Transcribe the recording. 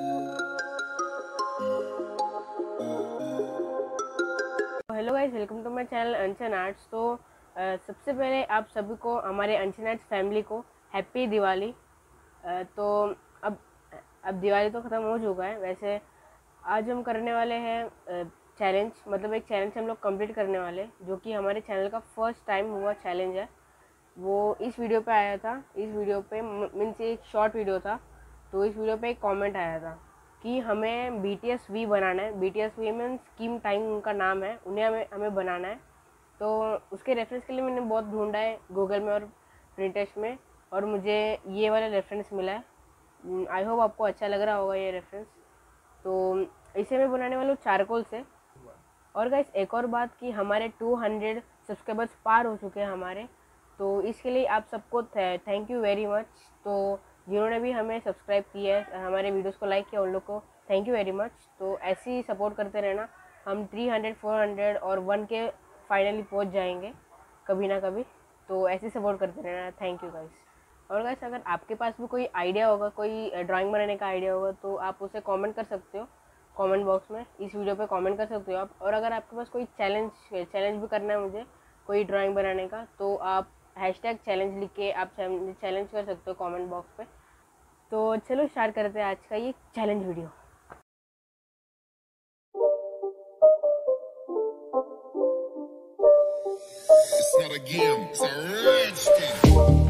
Hello guys welcome to my channel Anchan arts तो सबसे पहले आप सभी को हमारे अंचन आर्ट्स फैमिली को हैप्पी दिवाली। तो अब अब दिवाली तो ख़त्म हो चुका है। वैसे, आज हम करने वाले हैं चैलेंज मतलब एक चैलेंज हम लोग कंप्लीट करने वाले जो कि हमारे चैनल का फ़र्स्ट टाइम हुआ चैलेंज है। वो इस वीडियो पे आया था। इस वीडियो पे मीन्स एक शॉर्ट वीडियो था। तो इस वीडियो पे एक कमेंट आया था कि हमें बी टी एस वी बनाना है। B T S V mean scheme time उनका नाम है। उन्हें हमें हमें बनाना है। तो उसके रेफरेंस के लिए मैंने बहुत ढूंढा है गूगल में और प्रिंटेस्ट में और मुझे ये वाला रेफरेंस मिला है। आई hmm, होप आपको अच्छा लग रहा होगा ये रेफरेंस तो इसे मैं बनाने वाला हूँ चारकोल से। और गाइस एक और बात कि हमारे 200 सब्सक्राइबर्स पार हो चुके हैं हमारे। तो इसके लिए आप सबको थैंक यू वेरी मच तो जिन्होंने भी हमें सब्सक्राइब किया है, हमारे वीडियोस को लाइक किया, उन लोग को थैंक यू वेरी मच तो ऐसे ही सपोर्ट करते रहना। हम 300 400 और वन के फाइनली पहुँच जाएँगे, कभी ना कभी। तो ऐसे सपोर्ट करते रहना। थैंक यू गाइस और गाइस अगर आपके पास भी कोई आइडिया होगा, कोई ड्राइंग बनाने का आइडिया होगा तो आप उसे कमेंट कर सकते हो। कमेंट बॉक्स में, इस वीडियो पे कमेंट कर सकते हो आप। और अगर आपके पास कोई चैलेंज चैलेंज भी करना है मुझे, कोई ड्राइंग बनाने का तो आप हैशटैग चैलेंज लिख के आप चैलेंज कर सकते हो कमेंट बॉक्स पे। तो चलो स्टार्ट करते हैं आज का ये challenge video It's not a game, it's a rage thing.